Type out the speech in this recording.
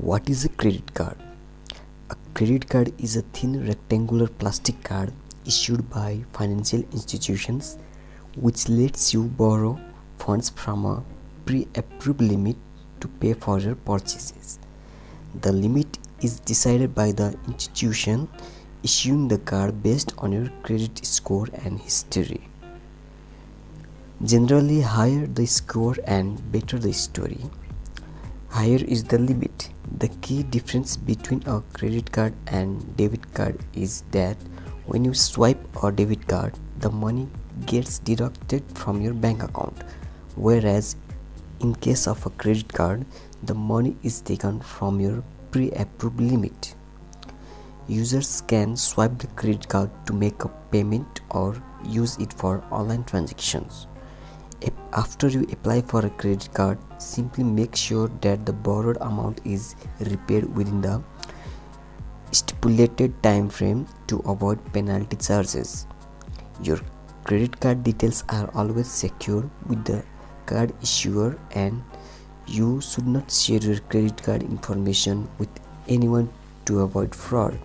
What is a credit card? A credit card is a thin rectangular plastic card issued by financial institutions which lets you borrow funds from a pre-approved limit to pay for your purchases. The limit is decided by the institution issuing the card based on your credit score and history. Generally, higher the score and better the story, higher is the limit. The key difference between a credit card and debit card is that when you swipe a debit card, the money gets deducted from your bank account, whereas in case of a credit card, the money is taken from your pre-approved limit. Users can swipe the credit card to make a payment or use it for online transactions after you apply for a credit card simply make sure that the borrowed amount is repaid within the stipulated time frame to avoid penalty charges. Your credit card details are always secure with the card issuer and you should not share your credit card information with anyone to avoid fraud